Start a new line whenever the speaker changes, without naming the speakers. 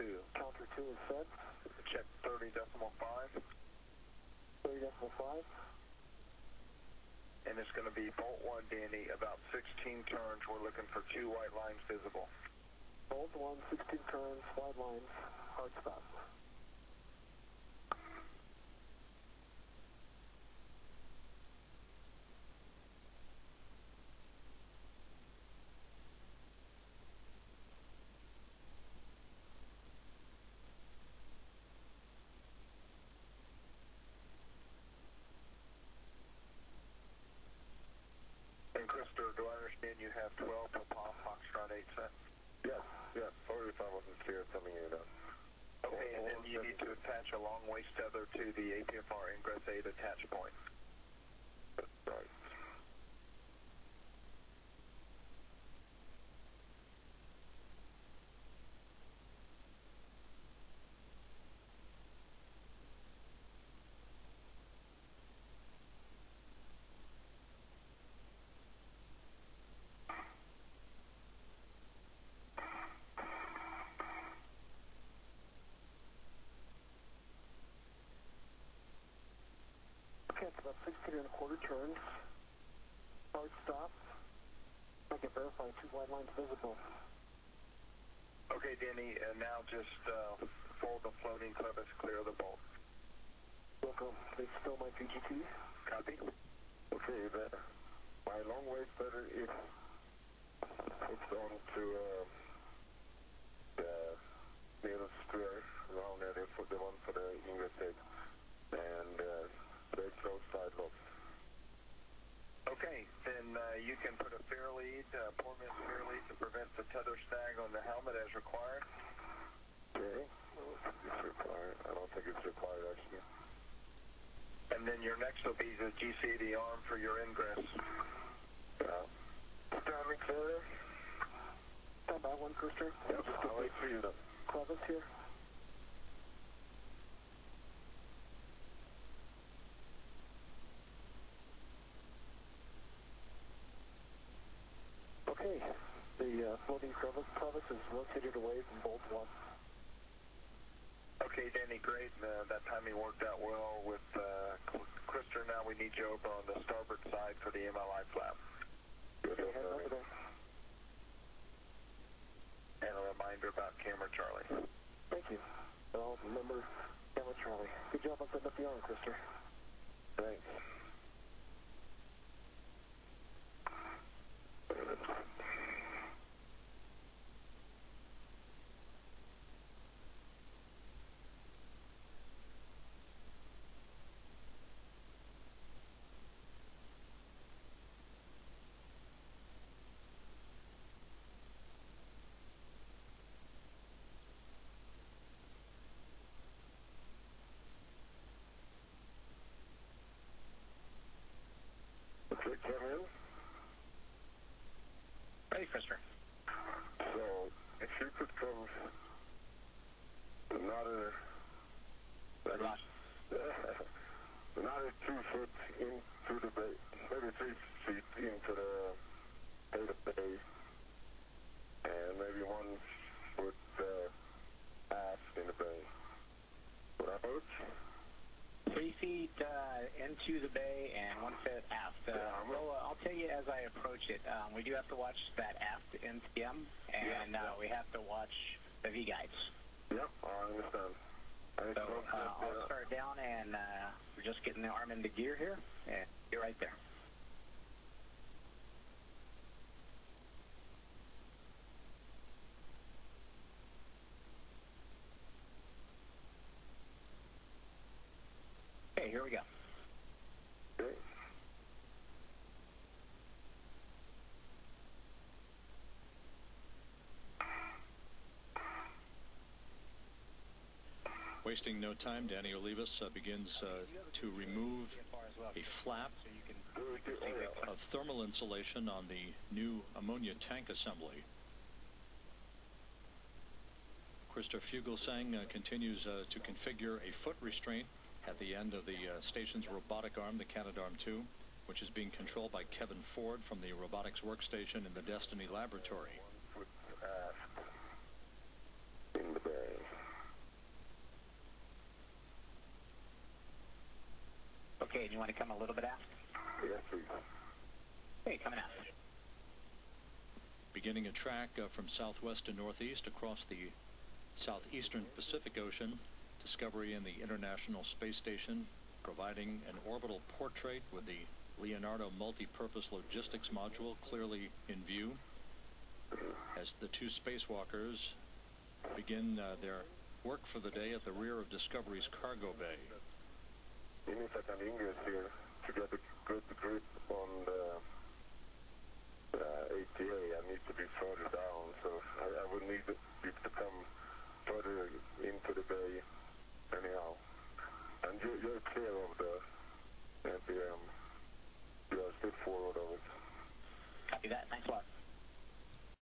two.
Counter two is set.
Check 30 decimal 5.
30 decimal 5.
And it's going to be bolt 1, Danny, about 16 turns. We're looking for two white lines visible.
Bolt 1, 16 turns, wide lines, hard stop.
And Christer, do I understand you have 12 Papa Foxtrot 8 set?
Yes, yes. Sorry if I wasn't clear telling you that.
Okay, and then you need to attach a long waist tether to the APFR ingress 8 attach point.
That's right.
Okay, it's about 16 and a quarter turns. Hard stop. I can verify two wide lines visible.
Okay, Danny, and now just uh, fold the floating clevis clear of the bolt.
Wilco, please fill my PGT.
Copy?
Okay, the, my long way better is hooked on to uh, the nearest square around there, for the one for the ingress tape. And uh, they close side locks.
Okay, then uh, you can put a fair lead, uh, pour me a fair lead to prevent the tether snag on the helmet as required.
Okay. I don't think it's required. I don't think it's required actually.
And your next will be the GC80 arm for your ingress.
Yeah.
Stand clear. Stand by one, Christer.
Yep, I'll wait for you then.
Clevis here. Okay, the uh, floating clevis, clevis is rotated away from bolt one.
Okay, Danny, great. Uh, that timing worked out well with uh, Christer. Now we need you over on the starboard side for the MLI flap.
Good
Okay,
luck,
head
Barry.
over there.
And a reminder about camera Charlie.
Thank you. I'll remember Camera Charlie. Good job on setting up the arm, Christer.
Thanks. Okay, come in.
Ready, Christer.
So, if you could come another,
Rock.
another two foot into the bay, maybe three feet into the data bay, and maybe one foot uh, aft in the bay. Would that work?
Three feet uh, into the bay and one foot aft. Uh,
Yeah, I'm-
well, uh, I'll tell you as I approach it, um, we do have to watch that aft NTM, and
Yeah,
uh, we have to watch the V guides.
Yep, I understand. I
So uh, I'll
uh,
start down, and uh, we're just getting the arm into gear here, and you're right there. Okay, here we go.
okay.
Wasting no time, Danny Olivas uh, begins uh, to remove a flap of thermal insulation on the new ammonia tank assembly. Christer Fuglesang uh, continues uh, to configure a foot restraint at the end of the uh, station's robotic arm, the Canadarm2, which is being controlled by Kevin Ford from the robotics workstation in the Destiny laboratory.
Foot aft in the bay.
Want to come a little bit aft?
Yes, please.
Hey, coming aft.
Beginning a track uh, from southwest to northeast across the southeastern Pacific Ocean, Discovery and the International Space Station providing an orbital portrait with the Leonardo Multi-Purpose Logistics Module clearly in view as the two spacewalkers begin uh, their work for the day at the rear of Discovery's cargo bay.